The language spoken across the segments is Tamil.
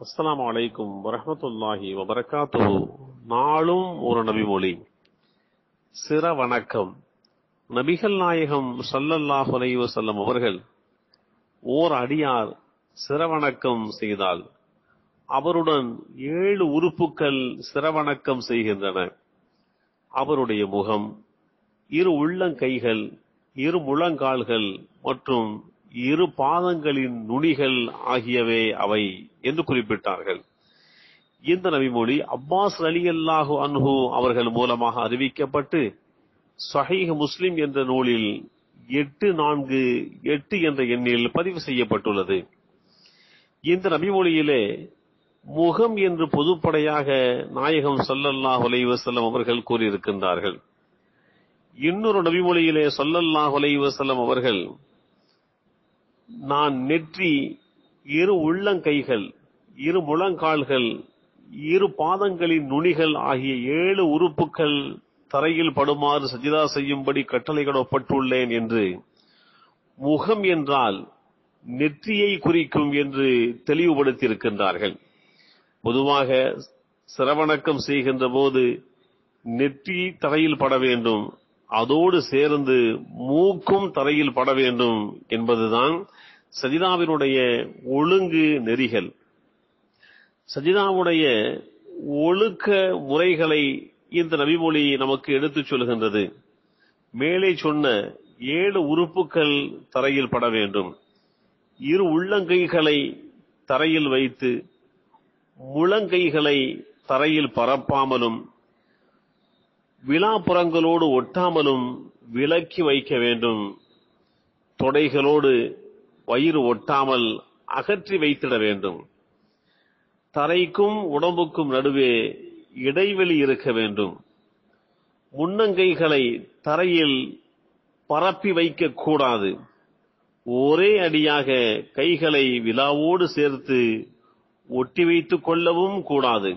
அஸ்லாம் வலைக்கும் வரமத்துல்லாஹி வபரகாத்து நாளும் ஒரு நபிமொழி சிற வணக்கம். நபிகள் நாயகம் சல்லல்லாஹ் அலைஹி செல்லம் அவர்கள் ஓர் அடியார் சிறவணக்கம் செய்தால் அவருடன் ஏழு உறுப்புக்கள் சிறவணக்கம் செய்கின்றன. அவருடைய முகம் இரு உள்ளங்கைகள் இரு முழங்கால்கள் மற்றும் இரு பாதங்களின் நுனிகள் ஆகியவை அவை என்று குறிப்பிட்டார்கள். இந்த நபிமொழி அப்பாஸ் அலி அல்லாஹு அன்ஹு அவர்கள் மூலமாக அறிவிக்கப்பட்டு சஹீஹ் முஸ்லிம் என்ற நூலில் எட்டு நான்கு எட்டு என்ற எண்ணில் பதிவு செய்யப்பட்டுள்ளது. இந்த நபிமொழியிலே முகம் என்று பொதுப்படையாக நாயகம் ஸல்லல்லாஹு அலைஹி அவர்கள் கூறியிருக்கின்றார்கள். இன்னொரு நபிமொழியிலே ஸல்லல்லாஹு அலைஹி அவர்கள் நான் நெற்றி இரு உள்ளங்கைகள் இரு முழங்கால்கள் இரு பாதங்களின் நுனிகள் ஆகிய ஏழு உறுப்புகள் தரையில் படுமாறு சஜிதா செய்யும்படி கட்டளையிடப்பட்டுள்ளேன் என்று. முகம் என்றால் நெற்றியை குறிக்கும் என்று தெளிவுபடுத்தியிருக்கின்றார்கள். பொதுவாக சிரவணக்கம் செய்கின்ற போது நெற்றி தரையில் பட வேண்டும். அதோடு சேர்ந்து மூக்கும் தரையில் பட வேண்டும் என்பதுதான் சஜிதாவினுடைய ஒழுங்கு நெறிகள். சஜிதாவுடைய ஒழுக்க முறைகளை இந்த நபிமொழி நமக்கு எடுத்துச் சொல்கின்றது. மேலே சொன்ன ஏழு உறுப்புகள் தரையில் பட வேண்டும். இரு உள்ளங்கைகளை தரையில் வைத்து முழங்கைகளை தரையில் பரப்பாமலும் விழாப்புறங்களோடு ஒட்டாமலும் விலக்கி வைக்க வேண்டும். தொடைகளோடு வயிறு ஒட்டாமல் அகற்றி வைத்திட வேண்டும். தரைக்கும் உடம்புக்கும் நடுவே இடைவெளி இருக்க வேண்டும். முன்னங்கைகளை தரையில் பரப்பி வைக்க கூடாது. ஒரே அடியாக கைகளை விழாவோடு சேர்த்து ஒட்டி வைத்துக் கொள்ளவும் கூடாது.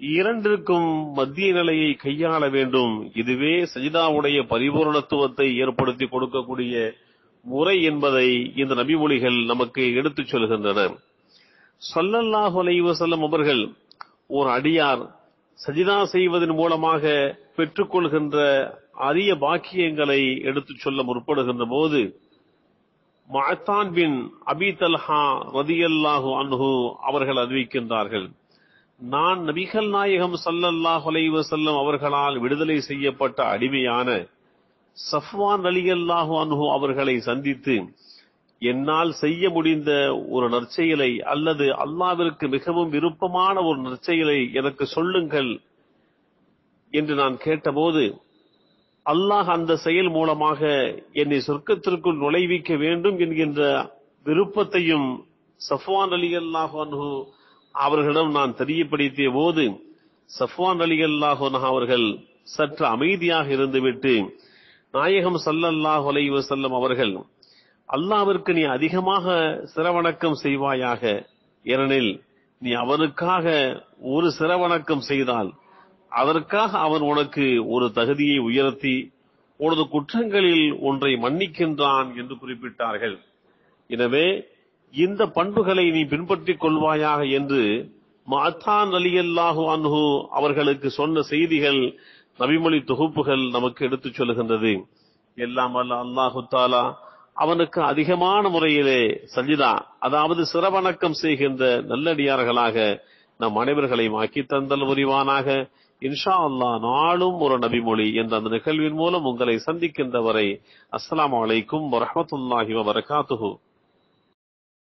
இரண்டிற்கும் மத்திய நிலையை கையாள வேண்டும். இதுவே சஜிதாவுடைய பரிபூரணத்துவத்தை ஏற்படுத்தி கொடுக்கக்கூடிய முறை என்பதை இந்த நபிமொழிகள் நமக்கு எடுத்துச் சொல்கின்றன. சொல்லல்லாஹு அலைவசல்லம் அவர்கள் ஒரு அடியார் சஜிதா செய்வதன் மூலமாக பெற்றுக்கொள்கின்ற அரிய பாக்கியங்களை எடுத்துச் சொல்ல முற்படுகின்ற போது மாத்தான் பின் அபி தல்ஹா ரதியல்லாஹு அன்ஹு அவர்கள் அறிவிக்கின்றார்கள். நான் நபிகள் நாயகம் சல்லல்லாஹ் அலைவ செல்லம் அவர்களால் விடுதலை செய்யப்பட்ட அடிமையான சஃப்வான் அலியல்லாஹு அன்ஹு அவர்களை சந்தித்து என்னால் செய்ய முடிந்த ஒரு நற்செயலை அல்லது அல்லாவிற்கு மிகவும் விருப்பமான ஒரு நற்செயலை எனக்கு சொல்லுங்கள் என்று நான் கேட்டபோது அல்லாஹ் அந்த செயல் மூலமாக என்னை சொர்க்கத்திற்குள் நுழைவிக்க வேண்டும் என்கின்ற விருப்பத்தையும் சஃப்வான் அலி அல்லாஹு அன்ஹு அவர்களிடம் நான் தெரியப்படுத்திய போது சஃப்வான் அலி அல்லாஹோனா அவர்கள் சற்று அமைதியாக இருந்துவிட்டு நாயகம் சல்லல்லாஹ் அலைஹி வஸல்லம் அவர்கள் அல்லாவிற்கு நீ அதிகமாக சிரவணக்கம் செய்வாயாக? ஏனெனில் நீ அவனுக்காக ஒரு சிரவணக்கம் செய்தால் அதற்காக அவன் உனக்கு ஒரு தகுதியை உயர்த்தி உனது குற்றங்களில் ஒன்றை மன்னிக்கின்றான் என்று குறிப்பிட்டார்கள். எனவே இந்த பண்புகளை நீ பின்பற்றிக் கொள்வாயாக என்று மாத்தான் அலி அல்லாஹு அன்ஹு அவர்களுக்கு சொன்ன செய்திகள் நபிமொழி தொகுப்புகள் நமக்கு எடுத்துச் சொல்லுகின்றது. எல்லாம் அல்ல அல்லாஹு தாலா அவனுக்கு அதிகமான முறையிலே சஜிதா அதாவது சிறவணக்கம் செய்கின்ற நல்லடியார்களாக நம் அனைவர்களையும் ஆக்கி தந்தல் புரிவானாக. இன்ஷா அல்லா நாளும் ஒரு நபிமொழி என்ற அந்த நிகழ்வின் மூலம் உங்களை சந்திக்கின்ற வரை அஸ்லாம் வலைக்கும் வரமத்துல்லாஹி வபரகாத்துஹூ.